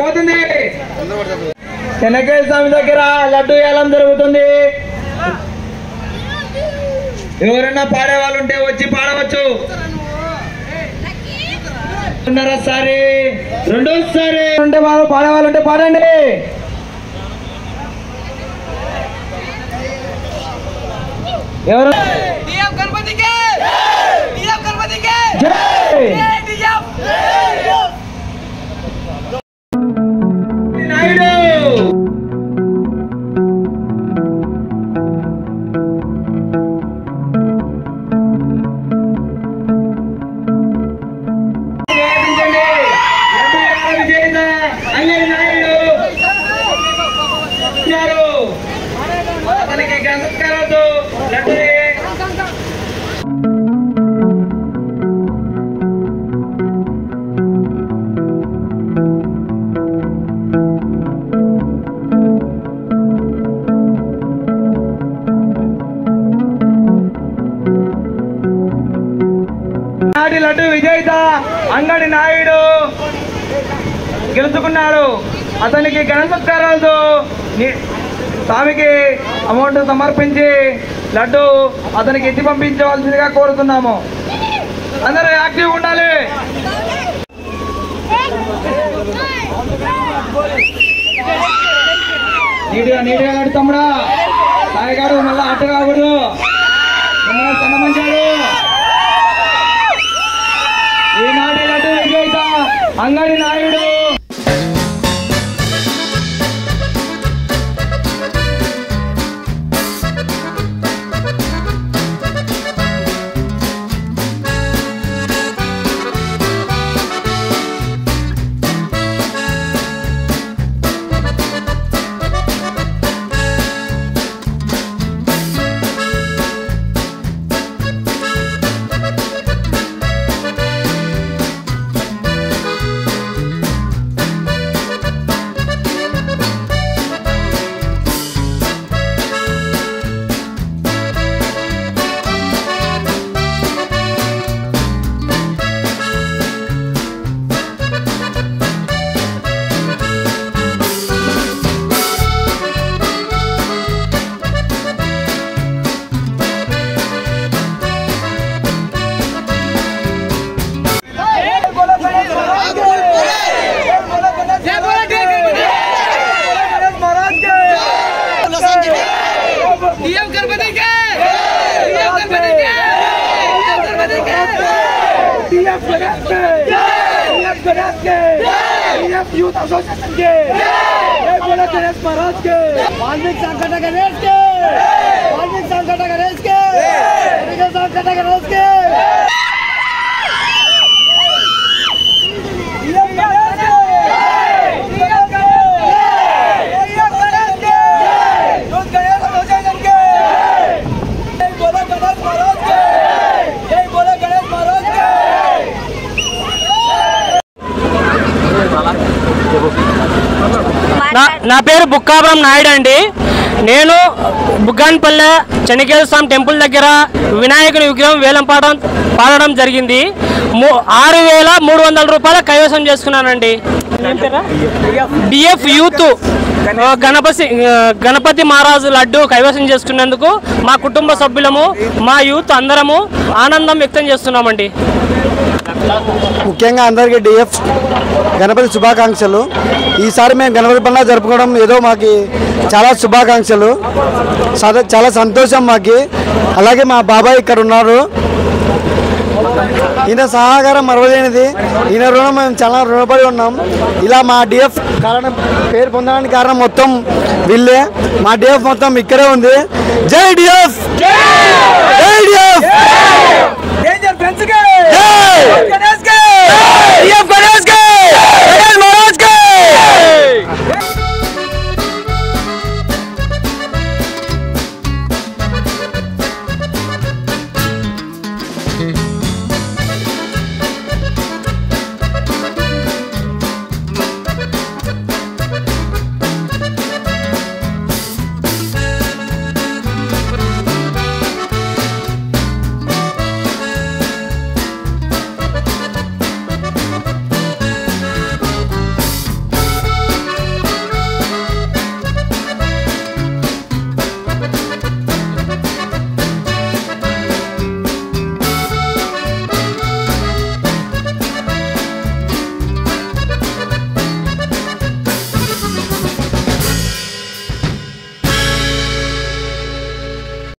పోతుంది. స్వామి దగ్గర లడ్డు వేలం జరుగుతుంది ఎవరన్నా పాడే వాళ్ళు ఉంటే వచ్చి పాడవచ్చు. రెండోసారి రెండోసారి ఉంటే వాళ్ళు పాడేవాళ్ళు ఉంటే పాడండి. ఎవరు? అతనికి గంధకాలతో నాటి లడ్డు విజేత అంగడి నాయుడు గెలుచుకున్నాడు. అతనికి ఘన సత్కారాలతో స్వామికి అమౌంట్ సమర్పించి లడ్డు అతనికి ఎత్తి పంపించవలసిందిగా కోరుతున్నాము. అందరూ యాక్టివ్ ఉండాలి. నీట్గా నీటిగా నడుతాముడా సాయిగాడు మళ్ళీ అట్టు కాకూడదు సన్నమంచాడు ఈనాటి లడ్డు విజేత అంగడి Naidu BF Grenade! BF Grenade! BF Youth Association के! जय भोला गणेश महाराज के! वाल्मीकि संकट गणेश के! నా పేరు బుక్కాపురం నాయుడు అండి. నేను బుగ్గాన్పల్లె చెనికేశ్వర స్వామి టెంపుల్ దగ్గర వినాయకుని విగ్రహం వేలం పాడడం పాడడం జరిగింది. ఆరు వేల మూడు వందల రూపాయల కైవసం చేసుకున్నానండి. DF youth Ganapati. గణపతి మహారాజు లడ్డు కైవసం చేసుకున్నందుకు మా కుటుంబ సభ్యులము మా యూత్ అందరము ఆనందం వ్యక్తం చేస్తున్నామండి. ముఖ్యంగా అందరికీ డిఎఫ్ గణపతి శుభాకాంక్షలు. ఈసారి మేము గణపతి పండుగ జరుపుకోవడం ఏదో మాకు చాలా శుభాకాంక్షలు. సద- చాలా సంతోషం మాకు. అలాగే మా బాబాయ్ ఇక్కడ ఉన్నారు. ఈయన సహకారం మరవలేనిది. ఈయన రుణం మేము చాలా రుణపడి ఉన్నాం. ఇలా మా డిఎఫ్ కారణం పేరు పొందడానికి కారణం మొత్తం వీళ్ళే. మా డిఎఫ్ మొత్తం ఇక్కడే ఉంది. జై డిఎఫ్! జై D F! Penske! Jai! Penske! Jai!